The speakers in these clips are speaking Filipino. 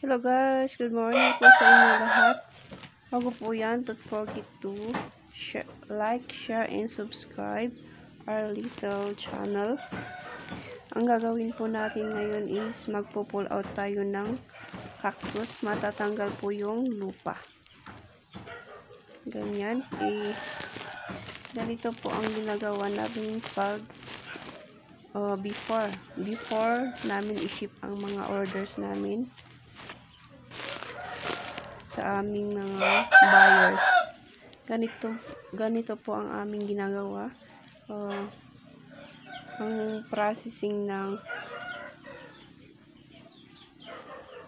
Hello guys, good morning po sa inyo lahat. Bago po yan, don't forget to share, like, share, and subscribe our little channel. Ang gagawin po natin ngayon is magpo-pull out tayo ng cactus. Matatanggal po yung lupa. Ganyan. Eh, ganito po ang ginagawa namin pag uh, before. Before namin i-ship ang mga orders namin sa aming mga buyers. Ganito, ganito po ang aming ginagawa. Uh, ang processing ng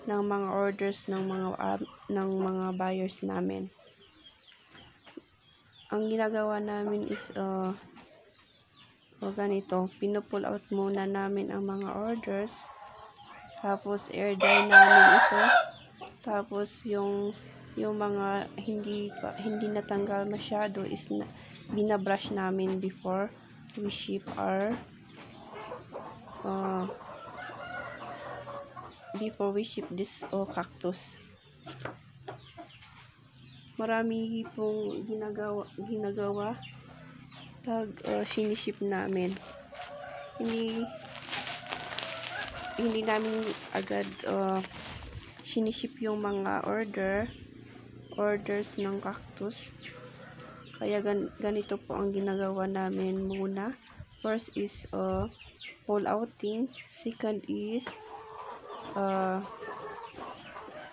ng mga orders ng mga uh, ng mga buyers namin. Ang ginagawa namin is uh, o ganito, pinupull out muna namin ang mga orders. Tapos air dry namin ito. Tapos yung yung mga hindi pa, hindi natanggal masyado is na, binabrush namin before we ship our uh, before we ship this oh, cactus. Marami pong ginagawa ginagawa pag uh, siniship namin. Hindi hindi namin agad uh, siniship yung mga order orders ng cactus. Kaya gan ganito po ang ginagawa namin muna. First is uh, pull outing. Second is uh,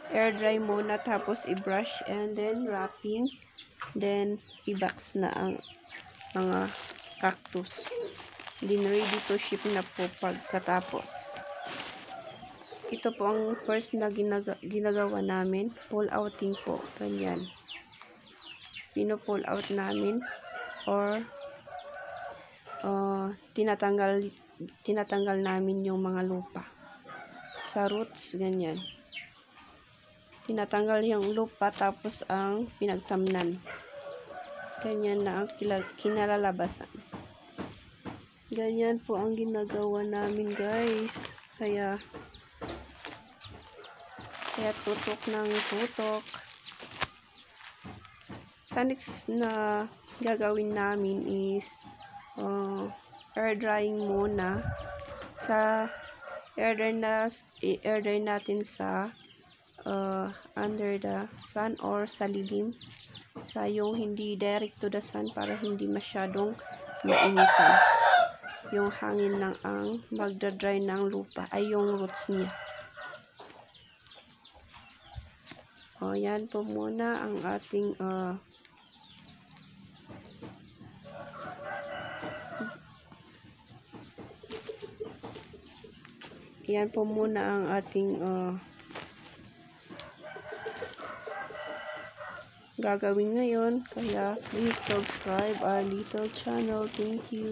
air dry muna tapos i-brush and then wrapping. Then i-box na ang mga cactus. Then ready to ship na po pagkatapos ito po ang first na ginaga ginagawa namin. Pull outing po. Ganyan. Pino pull out namin or uh, tinatanggal tinatanggal namin yung mga lupa. Sa roots ganyan. Tinatanggal yung lupa tapos ang pinagtamnan. Ganyan na ang kinalalabasan. Ganyan po ang ginagawa namin guys. Kaya kaya tutok ng tutok. Sa next na gagawin namin is uh, air drying muna. Sa air dry na air dry natin sa uh, under the sun or sa lilim. Sa yung hindi direct to the sun para hindi masyadong mainitan. Yung hangin lang ang magdadry ng lupa. Ay yung roots niya O, yan po muna ang ating uh, yan po muna ang ating uh, gagawin ngayon. Kaya, please subscribe our little channel. Thank you.